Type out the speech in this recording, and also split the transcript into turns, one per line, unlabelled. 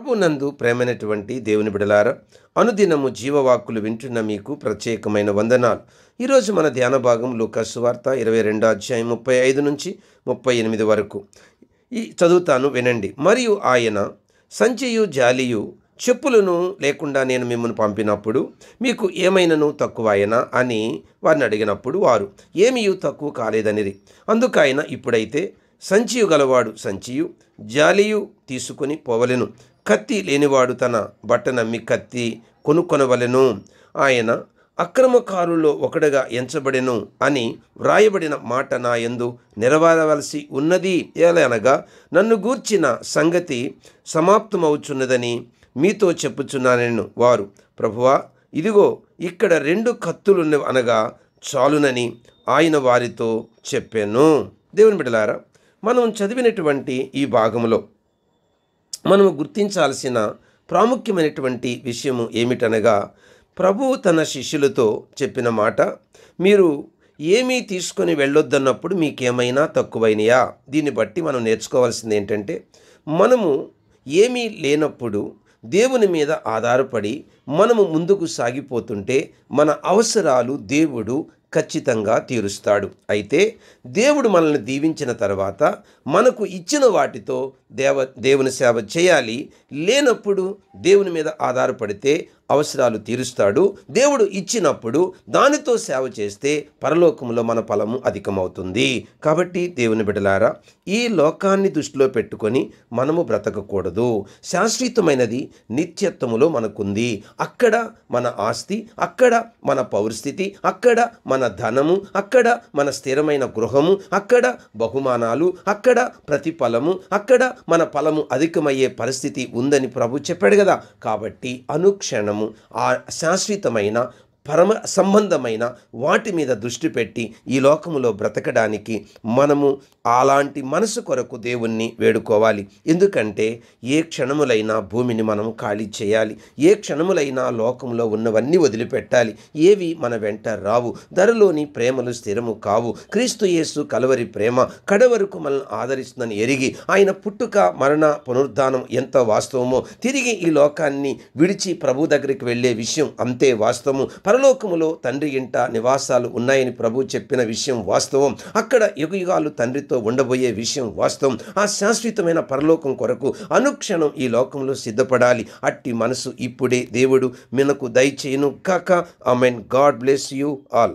ప్రభునందు ప్రేమైనటువంటి దేవుని బిడలార అనుదినము జీవవాక్కులు వింటున్న మీకు ప్రత్యేకమైన వందనాలు. ఈరోజు మన ధ్యాన భాగం లూకాసు వార్త ఇరవై రెండో అధ్యాయం ముప్పై ఐదు నుంచి ముప్పై ఎనిమిది వరకు. ఈ చదువుతాను వినండి. మరియు ఆయన సంచియు జాలియు చెప్పులను లేకుండా నేను మిమ్మల్ని పంపినప్పుడు మీకు ఏమైనను తక్కువైనా అని వారిని అడిగినప్పుడు వారు ఏమీయు తక్కువ కాలేదనిది అందుకు ఆయన ఇప్పుడైతే సంచియు గలవాడు సంచియు జాలియు తీసుకొని పోవలెను. కత్తి లేనివాడు తన బట్ట నమ్మి కత్తి కొనుక్కొనవలెను. ఆయన అక్రమకారుల్లో ఒకడుగా ఎంచబడెను అని వ్రాయబడిన మాట నా ఎందు నెరవేరవలసి ఉన్నది. ఏలనగా నన్ను గూర్చిన సంగతి సమాప్తమవుచున్నదని మీతో చెప్పుచున్నానెను వారు. ప్రభువా ఇదిగో ఇక్కడ రెండు కత్తులు అనగా చాలునని ఆయన వారితో చెప్పాను. దేవుని బిడలారా మనం చదివినటువంటి ఈ భాగంలో మనము గుర్తించాల్సిన ప్రాముఖ్యమైనటువంటి విషయము ఏమిటనగా ప్రభువు తన శిష్యులతో చెప్పిన మాట మీరు ఏమీ తీసుకొని వెళ్ళొద్దన్నప్పుడు మీకేమైనా తక్కువైనయా? దీన్ని బట్టి మనం నేర్చుకోవాల్సింది ఏంటంటే మనము ఏమీ లేనప్పుడు దేవుని మీద ఆధారపడి మనము ముందుకు సాగిపోతుంటే మన అవసరాలు దేవుడు ఖచ్చితంగా తీరుస్తాడు. అయితే దేవుడు మనల్ని దీవించిన తర్వాత మనకు ఇచ్చిన వాటితో దేవ దేవుని సేవ చేయాలి. లేనప్పుడు దేవుని మీద ఆధారపడితే అవసరాలు తీరుస్తాడు. దేవుడు ఇచ్చినప్పుడు దానితో సేవ చేస్తే పరలోకంలో మన ఫలము అధికమవుతుంది. కాబట్టి దేవుని బిడలారా ఈ లోకాన్ని దృష్టిలో పెట్టుకొని మనము బ్రతకకూడదు. శాశ్వతమైనది నిత్యత్వములో మనకుంది. అక్కడ మన ఆస్తి అక్కడ మన పౌరస్థితి అక్కడ మన మన ధనము అక్కడ మన స్థిరమైన గృహము అక్కడ బహుమానాలు అక్కడ ప్రతిఫలము అక్కడ మన ఫలము అధికమయ్యే పరిస్థితి ఉందని ప్రభు చెప్పాడు కదా. కాబట్టి అనుక్షణము ఆ శాశ్వతమైన పరమ సంబంధమైన వాటి మీద దృష్టి పెట్టి ఈ లోకములో బ్రతకడానికి మనము అలాంటి మనసు కొరకు దేవుణ్ణి వేడుకోవాలి. ఎందుకంటే ఏ క్షణములైనా భూమిని మనం ఖాళీ చేయాలి. ఏ క్షణములైనా లోకంలో ఉన్నవన్నీ వదిలిపెట్టాలి. ఏవి మన వెంట రావు. ధరలోని ప్రేమలు స్థిరము కావు. క్రీస్తు యేసు కలవరి ప్రేమ కడవరకు మనల్ని ఆదరిస్తుందని ఎరిగి ఆయన పుట్టుక మరణ పునరుద్ధానం ఎంత వాస్తవమో తిరిగి ఈ లోకాన్ని విడిచి ప్రభు దగ్గరికి వెళ్ళే విషయం అంతే వాస్తవము. పరలోకములో తండ్రి ఇంట నివాసాలు ఉన్నాయని ప్రభు చెప్పిన విషయం వాస్తవం. అక్కడ యుగయుగాలు తండ్రితో ఉండబోయే విషయం వాస్తవం. ఆ శాశ్వతమైన పరలోకం కొరకు అనుక్షణం ఈ లోకంలో సిద్ధపడాలి. అట్టి మనసు ఇప్పుడే దేవుడు మనకు దయచేయను కాక I mean God bless you all.